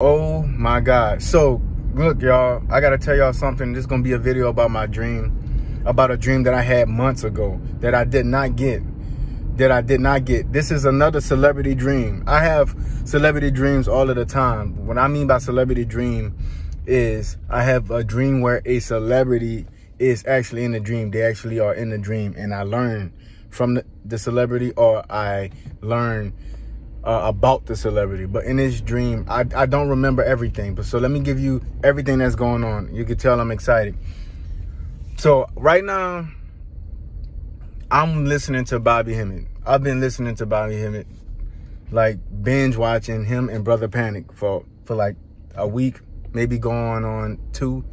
Oh my God. So look, y'all, I gotta tell y'all something. This is gonna be a video about my dream, about a dream that I had months ago that I did not get. That I did not get. This is another celebrity dream. I have celebrity dreams all of the time. What I mean by celebrity dream is I have a dream where a celebrity is actually in the dream. They actually are in the dream, and I learn from the, the celebrity or I learn uh, about the celebrity. But in this dream, I, I don't remember everything. But so let me give you everything that's going on. You can tell I'm excited. So right now, I'm listening to Bobby Hemmitt. I've been listening to Bobby Hemmitt, like binge watching him and Brother Panic for for like a week, maybe going on two.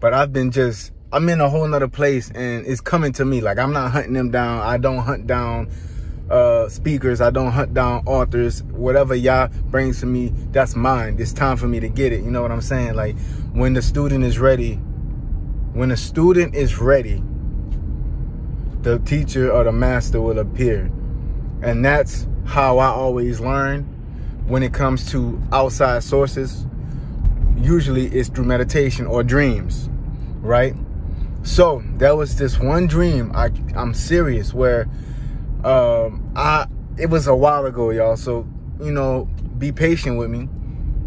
But I've been just I'm in a whole nother place and it's coming to me. Like I'm not hunting them down. I don't hunt down uh, speakers. I don't hunt down authors. Whatever y'all brings to me, that's mine. It's time for me to get it. You know what I'm saying? Like when the student is ready, when the student is ready, the teacher or the master will appear. And that's how I always learn when it comes to outside sources. Usually it's through meditation or dreams, right? So there was this one dream, I, I'm serious, where um, I it was a while ago, y'all. So you know, be patient with me.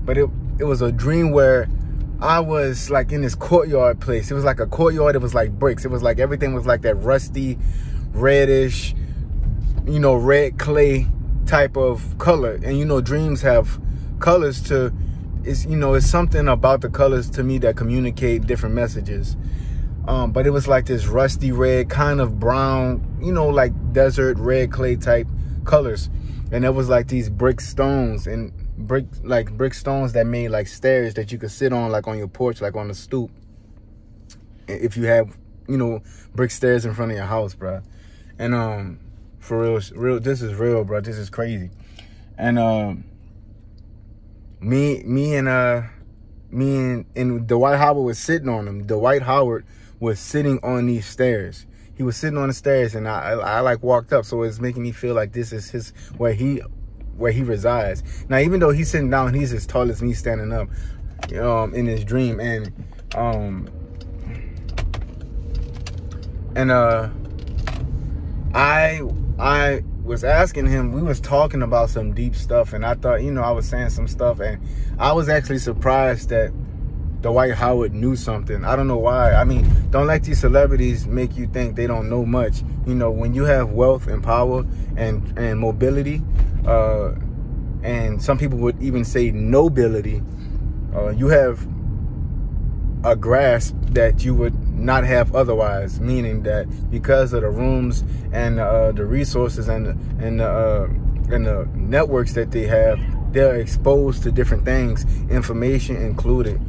But it it was a dream where I was like in this courtyard place. It was like a courtyard. It was like bricks. It was like everything was like that rusty, reddish, you know, red clay type of color. And you know, dreams have colors to. It's you know, it's something about the colors to me that communicate different messages. Um, but it was like this rusty red, kind of brown, you know, like desert red clay type colors. And it was like these brick stones and brick like brick stones that made like stairs that you could sit on like on your porch, like on the stoop. If you have, you know, brick stairs in front of your house, bro. And um for real, real this is real, bro. This is crazy. And um me me and uh me and, and Dwight Howard was sitting on them. Dwight Howard was sitting on these stairs. He was sitting on the stairs, and I, I, I like walked up, so it's making me feel like this is his where he where he resides. Now, even though he's sitting down, he's as tall as me standing up, um, in his dream, and um, and uh, I I was asking him. We was talking about some deep stuff, and I thought, you know, I was saying some stuff, and I was actually surprised that Dwight Howard knew something. I don't know why. I mean, don't let these celebrities make you think they don't know much. You know, when you have wealth and power and and mobility, uh, and some people would even say nobility, uh, you have a grasp that you would not have otherwise. Meaning that because of the rooms and uh, the resources and and uh, and the networks that they have, they're exposed to different things, information included.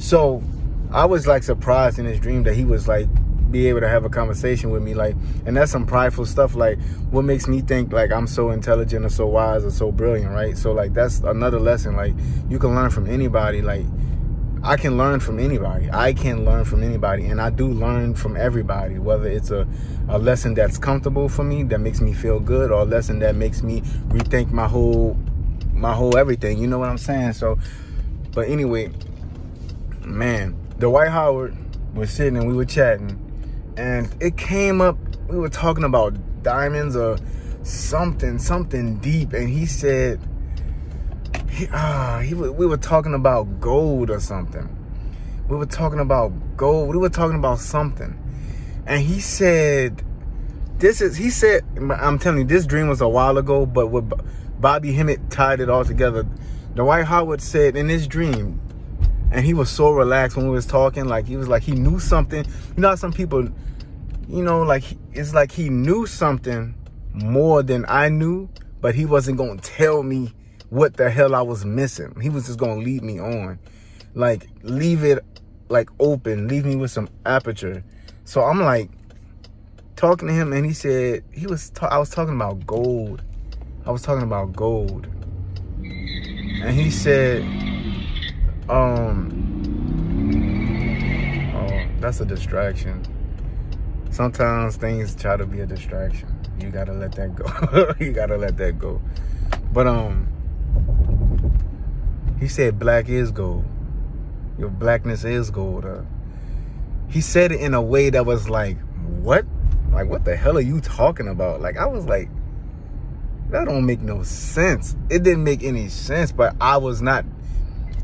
So I was like surprised in his dream that he was like be able to have a conversation with me like and that's some prideful stuff like what makes me think like i'm so intelligent or so wise or so brilliant right? So like that's another lesson like you can learn from anybody like i can learn from anybody. I can learn from anybody and i do learn from everybody whether it's a, a lesson that's comfortable for me that makes me feel good or a lesson that makes me rethink my whole my whole everything. You know what i'm saying? So but anyway man, Dwight Howard was sitting and we were chatting, and it came up. We were talking about diamonds or something, something deep, and he said, he, ah, he, we were talking about gold or something. We were talking about gold. We were talking about something, and he said, "This is." He said, "I'm telling you, this dream was a while ago, but what Bobby Hemmitt tied it all together." Dwight Howard said in his dream, and he was so relaxed when we was talking like he was like he knew something. You know some people you know like it's like he knew something more than i knew but he wasn't gonna tell me what the hell i was missing. He was just gonna lead me on. Like leave it like open. Leave me with some aperture. So i'm like talking to him and he said he was i was talking about gold. I was talking about gold. And he said um, oh, that's a distraction. Sometimes things try to be a distraction. You gotta let that go. you gotta let that go. But um, He said black is gold. Your blackness is gold. Uh, he said it in a way that was like, what? Like, what the hell are you talking about? Like, I was like, that don't make no sense. It didn't make any sense, but I was not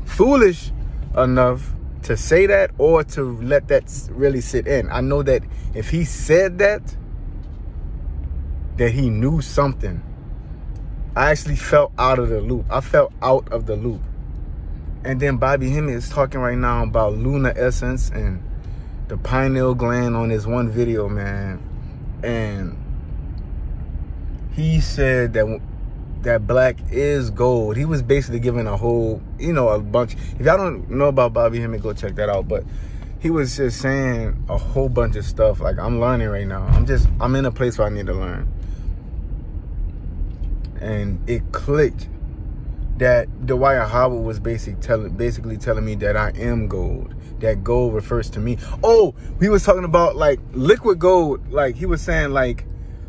foolish enough to say that or to let that really sit in. I know that if he said that, that he knew something. I actually felt out of the loop. I felt out of the loop. And then Bobby Hemmitt is talking right now about lunar essence and the pineal gland on his one video, man. And he said that that black is gold. He was basically giving a whole, you know, a bunch. If y'all don't know about Bobby Hemmitt, go check that out. But he was just saying a whole bunch of stuff. Like I'm learning right now. I'm just I'm in a place where I need to learn. And it clicked that Dwight Howard was basically telling basically telling me that I am gold. That gold refers to me. Oh, he was talking about like liquid gold. Like he was saying like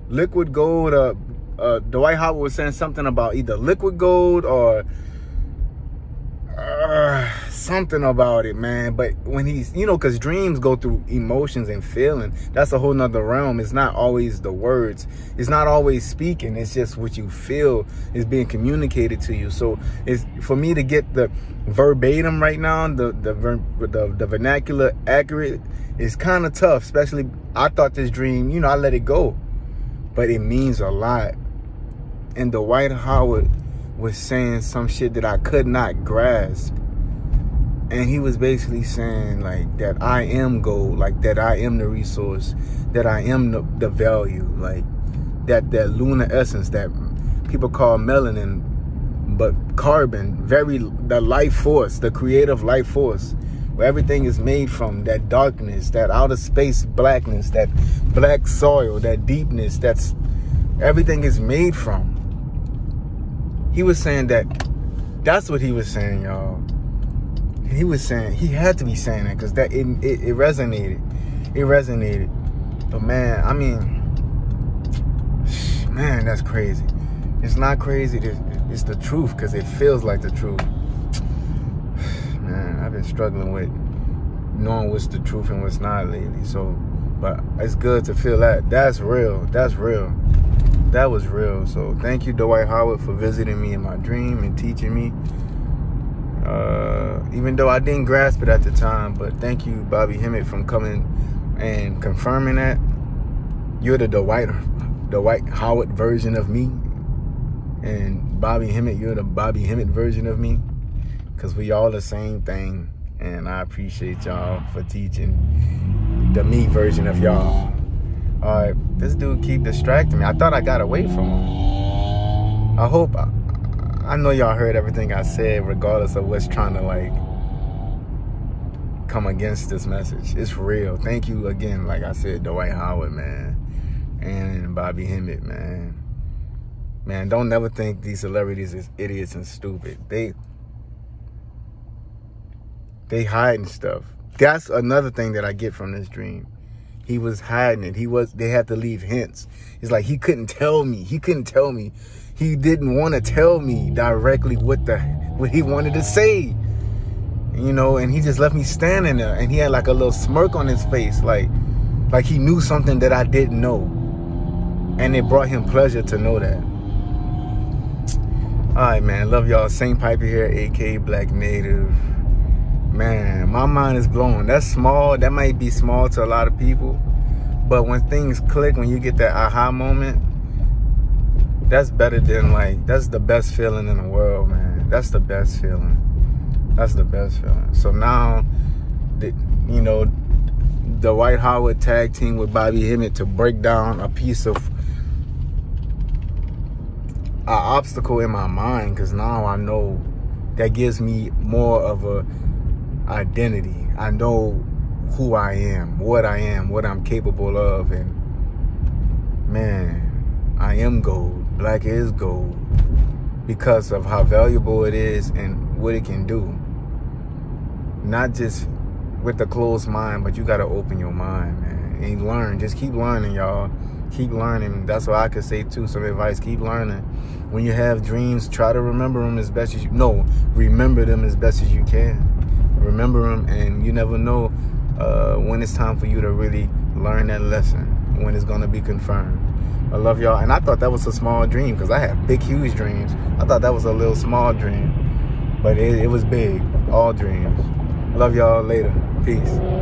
liquid gold. Uh, uh, Dwight Howard was saying something about either liquid gold or uh, something about it, man. But when he's, you know, because dreams go through emotions and feeling. That's a whole nother realm. It's not always the words. It's not always speaking. It's just what you feel is being communicated to you. So it's for me to get the verbatim right now, the the the, the vernacular accurate is kind of tough. Especially, I thought this dream, you know, I let it go, but it means a lot. And Dwight Howard was saying some shit that I could not grasp. And he was basically saying like that I am gold, like that I am the resource, that I am the, the value, like that that lunar essence that people call melanin, but carbon, very the life force, the creative life force, where everything is made from, that darkness, that outer space blackness, that black soil, that deepness, that's everything is made from he was saying that that's what he was saying, y'all. He was saying he had to be saying that because that it, it, it resonated. It resonated. But man, I mean, man, that's crazy. It's not crazy. It's the truth because it feels like the truth. Man, I've been struggling with knowing what's the truth and what's not lately. So, but it's good to feel that. That's real. That's real that was real. So thank you, Dwight Howard, for visiting me in my dream and teaching me. Uh, even though I didn't grasp it at the time, but thank you, Bobby Hemmitt, from coming and confirming that. You're the Dwight, Dwight Howard version of me. And Bobby Hemmitt, you're the Bobby Hemmitt version of me. Because we all the same thing. And I appreciate y'all for teaching the me version of y'all all right, this dude keep distracting me. I thought I got away from him. I hope, I, I know y'all heard everything I said, regardless of what's trying to like come against this message. It's real. Thank you again, like I said, Dwight Howard, man, and Bobby Hemmitt, man. Man, don't never think these celebrities is idiots and stupid. They they hiding stuff. That's another thing that I get from this dream he was hiding it. He was they had to leave hints. It's like he couldn't tell me. He couldn't tell me. He didn't want to tell me directly what the what he wanted to say. You know, and he just left me standing there and he had like a little smirk on his face like like he knew something that I didn't know. And it brought him pleasure to know that. All right, man. Love y'all. Saint Piper here, AK Black Native man, my mind is blown. That's small. That might be small to a lot of people. But when things click, when you get that aha moment, that's better than like, that's the best feeling in the world, man. That's the best feeling. That's the best feeling. So now, the, you know, the Dwight Howard tag team with Bobby Hemmitt to break down a piece of an obstacle in my mind because now I know that gives me more of a identity. I know who I am, what I am, what I'm capable of. And man, I am gold. Black is gold because of how valuable it is and what it can do. Not just with a closed mind, but you got to open your mind, man, and learn. Just keep learning, y'all. keep learning. That's what I could say too. Some advice: keep learning. When you have dreams, try to remember them as best as you. No, remember them as best as you can. Remember them, and you never know uh, when it's time for you to really learn that lesson. When it's gonna be confirmed. I love y'all, and I thought that was a small dream because I have big, huge dreams. I thought that was a little small dream, but it, it was big. All dreams. Love y'all later. Peace.